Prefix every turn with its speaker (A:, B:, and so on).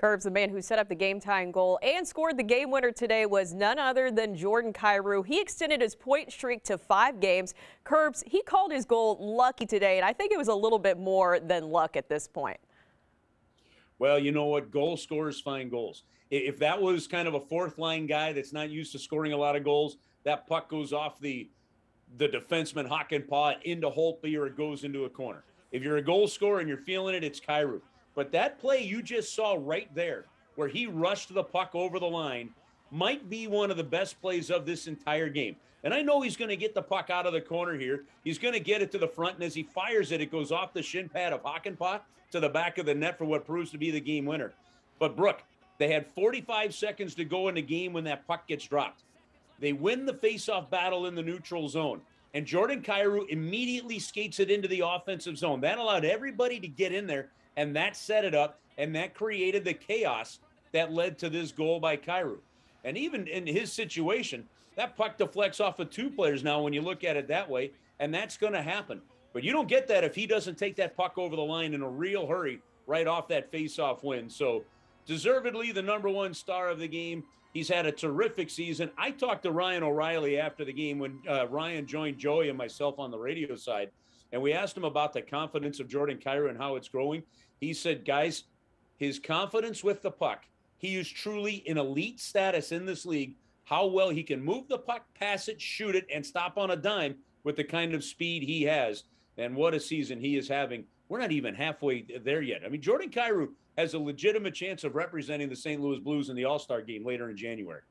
A: Curbs, the man who set up the game tying goal and scored the game winner today was none other than Jordan Kyrou. He extended his point streak to five games. Curbs, he called his goal lucky today, and I think it was a little bit more than luck at this point.
B: Well, you know what? Goal scorers find goals. If that was kind of a fourth line guy that's not used to scoring a lot of goals, that puck goes off the the defenseman Hakanpää into Holtby or it goes into a corner. If you're a goal scorer and you're feeling it, it's Kyrou. But that play you just saw right there, where he rushed the puck over the line, might be one of the best plays of this entire game. And I know he's going to get the puck out of the corner here. He's going to get it to the front, and as he fires it, it goes off the shin pad of Hakanpää to the back of the net for what proves to be the game winner. But Brooke, they had 45 seconds to go in the game when that puck gets dropped. They win the faceoff battle in the neutral zone, and Jordan Kyrou immediately skates it into the offensive zone. That allowed everybody to get in there and that set it up, and that created the chaos that led to this goal by Kyrou. And even in his situation, that puck deflects off of two players now when you look at it that way, and that's going to happen. But you don't get that if he doesn't take that puck over the line in a real hurry right off that face-off win. So, deservedly the number one star of the game. He's had a terrific season. I talked to Ryan O'Reilly after the game when uh, Ryan joined Joey and myself on the radio side. And we asked him about the confidence of Jordan Kyrou and how it's growing. He said, guys, his confidence with the puck, he is truly in elite status in this league. How well he can move the puck, pass it, shoot it, and stop on a dime with the kind of speed he has. And what a season he is having. We're not even halfway there yet. I mean, Jordan Kyrou has a legitimate chance of representing the St. Louis Blues in the All Star game later in January.